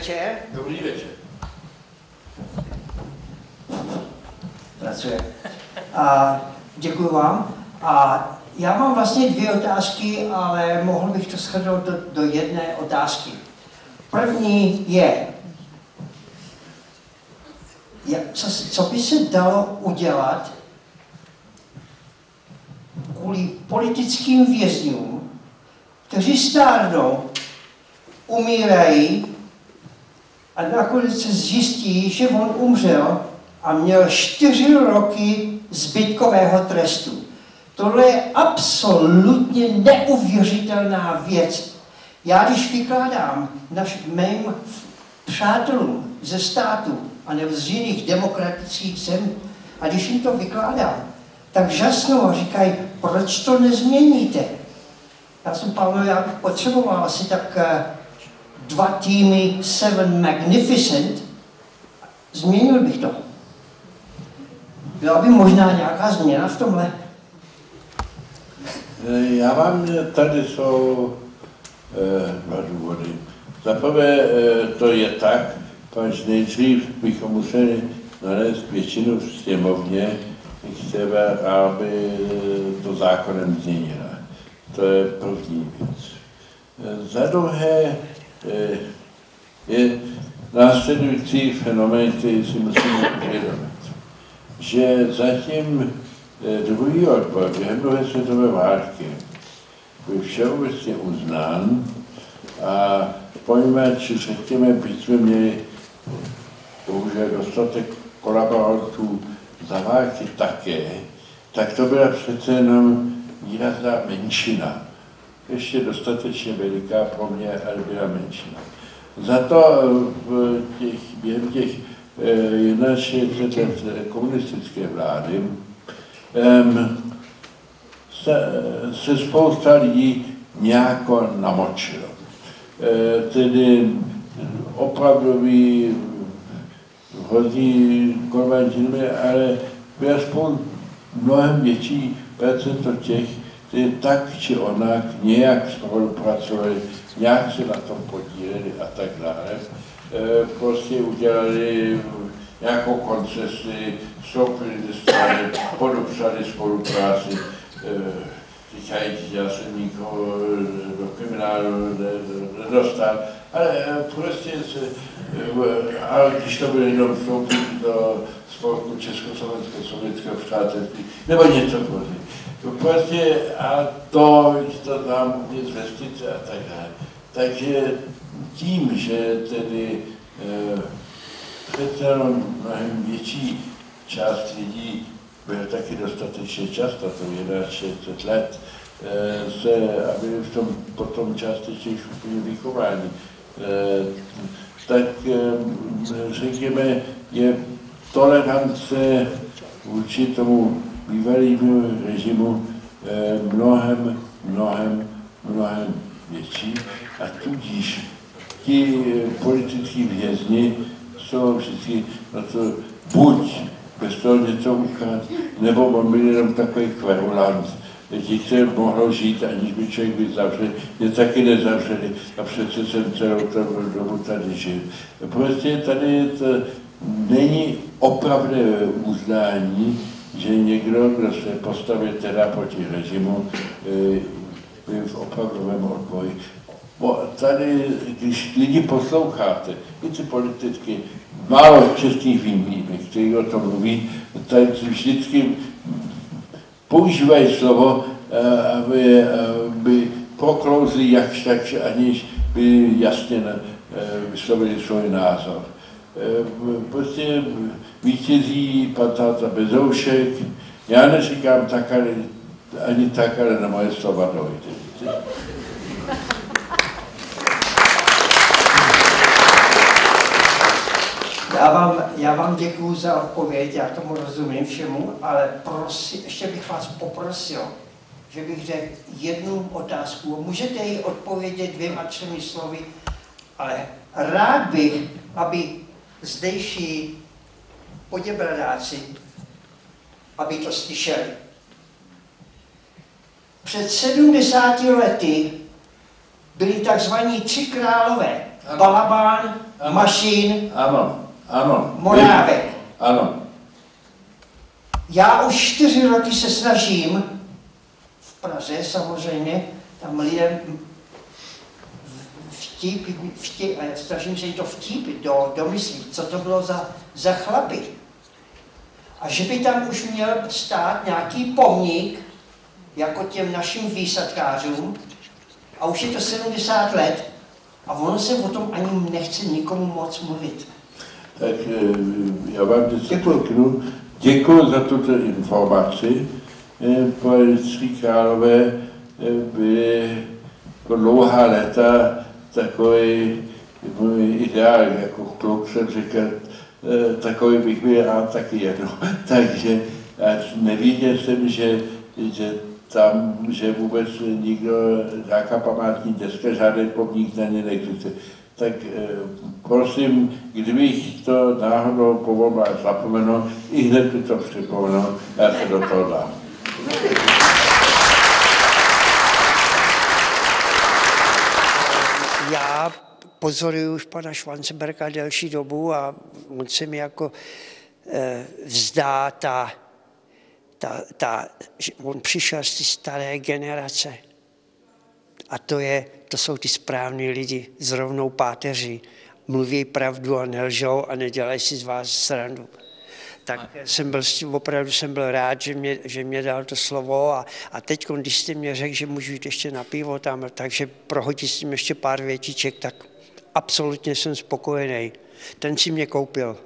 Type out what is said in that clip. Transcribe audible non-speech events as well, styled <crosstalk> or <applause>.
večer. Dobrý večer. Pracuje. A děkuji vám. A já mám vlastně dvě otázky, ale mohl bych to shrnout do, do jedné otázky. První je, co, co by se dalo udělat kvůli politickým vězňům, kteří stárnou, umírají a nakonec se zjistí, že on umřel a měl čtyři roky zbytkového trestu. Tohle je absolutně neuvěřitelná věc. Já když vykládám naš, mým přátelům ze státu a nebo z jiných demokratických zemí, a když jim to vykládám, tak žasnou a říkají, proč to nezměníte? Já jsem Pavel, já bych potřeboval asi tak uh, dva týmy Seven Magnificent, změnil bych to. Byla by možná nějaká změna v tomhle? Eh, já vám tady jsou eh, dva důvody. Za prvé eh, to je tak, pač nejdřív bychom museli nalézt většinu v sněmovně, chceme, aby to zákonem změnila. To je první věc. Za druhé je následující fenomén, který si musíme uvědomit, že zatím druhý odbor během druhé světové války byl všeobecně uznán a či řekněme, byť jsme měli bohužel dostatek kolaborantů za války také, tak to byla přece jenom výrazná menšina. Ještě dostatečně veliká pro mě, ale byla menšina. Za to v těch, během těch 61 let komunistické vlády se, se spousta lidí nějak namočilo. E, tedy opravdový hodí konvenční, ale byl aspoň mnohem větší procento těch, kteří tak či onak nějak spolupracovali, nějak se na tom podíleli a tak dále. E, prostě udělali nějakou koncesi, vstoupili do strany, podepsali spolupráci, e, říkají, já jsem nikoho do kriminálu nedostal, ale e, prostě se, ale když to bylo jenom vstoupit do spolku Československé sovětského přátelství, nebo něco podobného. Prostě a to, to tam uvnitř vestice a tak dále. Takže tím, že tedy e, přece jenom mnohem větší část lidí byl taky dostatečně často, to je 600 let, eh, se, aby v tom potom částečně už úplně vychování. Eh, tak eh, řekněme, je tolerance vůči tomu bývalému režimu mnohem, mnohem, mnohem větší. A tudíž ti politický vězni jsou vždycky na to buď bez toho něco ukázat, nebo on byl jenom takový kverulant, že se mohlo žít, aniž by člověk byl zavřen, mě taky nezavřeli a přece jsem celou tu dobu tady žil. Prostě tady to není opravdu uznání, že někdo, kdo se postavil teda proti režimu, eh, byl v opravdovém odboji. Bo tady, když lidi posloucháte, i ty politicky, málo českých výmluvek, kteří o tom mluví, tady vždycky používají slovo, eh, aby, aby proklouzli jakž tak, aniž by jasně eh, vyslovili svůj názor. Eh, prostě vítězí pan táta Bezoušek, já neříkám tak, ale, ani tak, ale na moje slova dojde. Já vám, já vám děkuji za odpověď, já tomu rozumím všemu, ale prosím, ještě bych vás poprosil, že bych řekl jednu otázku. Můžete ji odpovědět dvěma, třemi slovy, ale rád bych, aby zdejší poděbradáci, aby to slyšeli. Před 70 lety byli takzvaní tři králové. Ano. Balabán, Ano. Mašín, Ano, ano. Morávek. Ano. Já už čtyři roky se snažím, v Praze samozřejmě, tam lidem vtip, vtip, a snažím se to vtipit do, do myslí, co to bylo za, za chlapy. A že by tam už měl stát nějaký pomník, jako těm našim výsadkářům, a už je to 70 let, a ono se o tom ani nechce nikomu moc mluvit. Tak eh, já vám vždycky řeknu, děkuji za tuto informaci. Eh, Po Lidský králové eh, byly jako dlouhá léta takový můj ideál, jako kluk jsem říkal, takový bych byl rád taky jednou. <laughs> Takže neviděl jsem, že, že tam, že vůbec nikdo, nějaká památní deska, žádný pomník na ně neexistuje. Tak eh, prosím, kdybych to náhodou po volbách zapomenul, i hned by to připomenu, já se do toho dám. Já pozoruju už pana Schwanzenberga delší dobu a on se mi jako eh, vzdá ta, ta, ta, on přišel z té staré generace. A to, je, to jsou ty správní lidi s rovnou páteří. Mluví pravdu a nelžou a nedělají si z vás srandu. Tak jsem byl, opravdu jsem byl rád, že mě, že mě dal to slovo a, a teď, když jste mě řekl, že můžu jít ještě na pivo tam, takže prohodit s tím ještě pár větiček, tak absolutně jsem spokojený. Ten si mě koupil.